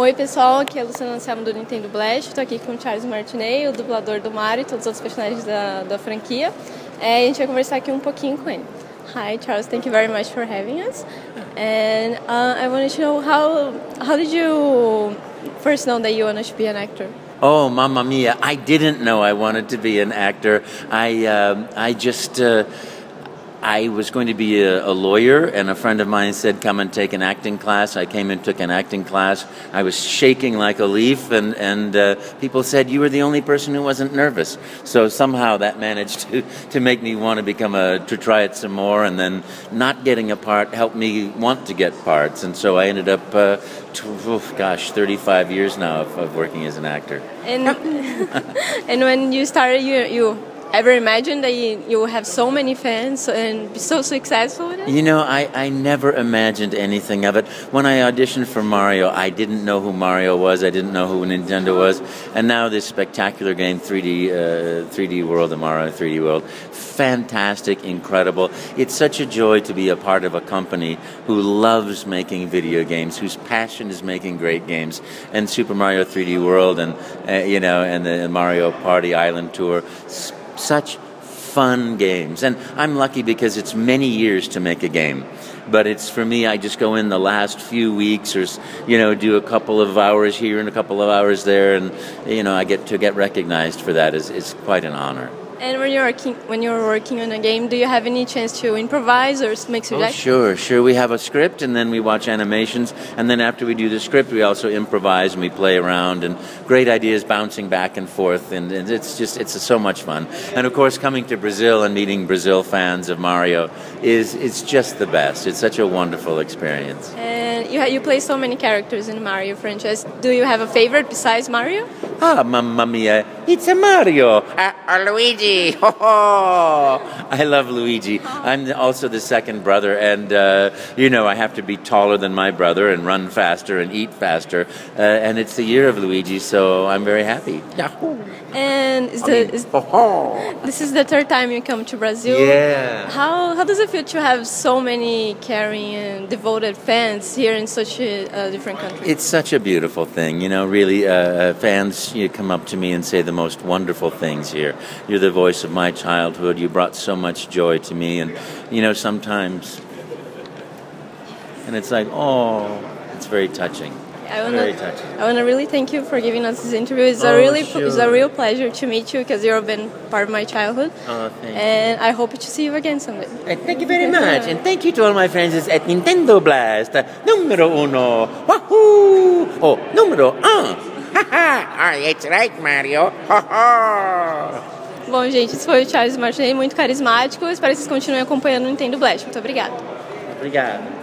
Oi pessoal, aqui é a Luciana Anselmo do Nintendo Blast, estou aqui com o Charles Martinet, o dublador do Mario e todos os outros personagens da, da franquia. É, a gente vai conversar aqui um pouquinho com ele. Hi Charles, thank you very much for having us. And uh, I wanted to know how how did you first know that you wanted to be an actor? Oh, mamma mia! I didn't know I wanted to be an actor. I uh, I just. Uh, I was going to be a, a, lawyer, and a friend of mine said, Come and take an acting class. I came and took an acting class. I was shaking like a leaf, and, and uh, people said, You were the only person who wasn't nervous. So somehow that managed to, to make me want to become a, to try it some more, and then not getting a part helped me want to get parts. And so I ended up, uh, gosh, 35 years now of, of working as an actor. And, and when you started, you, you ever imagined that you, you have so many fans and be so successful You know, I, I never imagined anything of it. When I auditioned for Mario, I didn't know who Mario was. I didn't know who Nintendo was. And now this spectacular game, 3D, uh, 3D World Mario, 3D World, fantastic, incredible. It's such a joy to be a part of a company who loves making video games, whose passion is making great games. And Super Mario 3D World and, uh, you know, and the Mario Party Island Tour such fun games. And I'm lucky because it's many years to make a game. But it's for me, I just go in the last few weeks or, you know, do a couple of hours here and a couple of hours there. And, you know, I get to get recognized for that is, is quite an honor. And when you're working, when you're working on a game, do you have any chance to improvise or make oh, suggestions? Oh, sure, sure. We have a script, and then we watch animations, and then after we do the script, we also improvise and we play around, and great ideas bouncing back and forth, and, and it's just it's so much fun. And of course, coming to Brazil and meeting Brazil fans of Mario is it's just the best. It's such a wonderful experience. And you you play so many characters in Mario franchise. Do you have a favorite besides Mario? Ah, mamma mia! It's a Mario. Uh, uh, Luigi. I love Luigi. I'm also the second brother, and uh, you know I have to be taller than my brother and run faster and eat faster. Uh, and it's the year of Luigi, so I'm very happy. Yahoo! And is the, is, this is the third time you come to Brazil. Yeah. How how does it feel to have so many caring and devoted fans here in such a, a different country? It's such a beautiful thing, you know. Really, uh, uh you come up to me and say the most wonderful things here. You're the voice of my childhood. You brought so much joy to me, and you know sometimes, and it's like, oh, it's very touching. I wanna, I wanna really thank you for giving us this interview. It's oh, a really, sure. it's a real pleasure to meet you because you've been part of my childhood. Oh, and I hope to see you again someday. thank you very much, and thank you to all my friends at Nintendo Blast, numero uno, wahoo! Oh, numero un. ah, it's right, Mario. Bom, gente, esse foi o Charles Martinet, muito carismático. Espero que vocês continuem acompanhando o Nintendo Blast. Muito obrigada. Obrigado.